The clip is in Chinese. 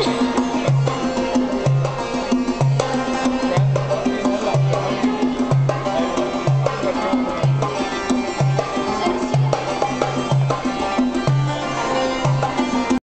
you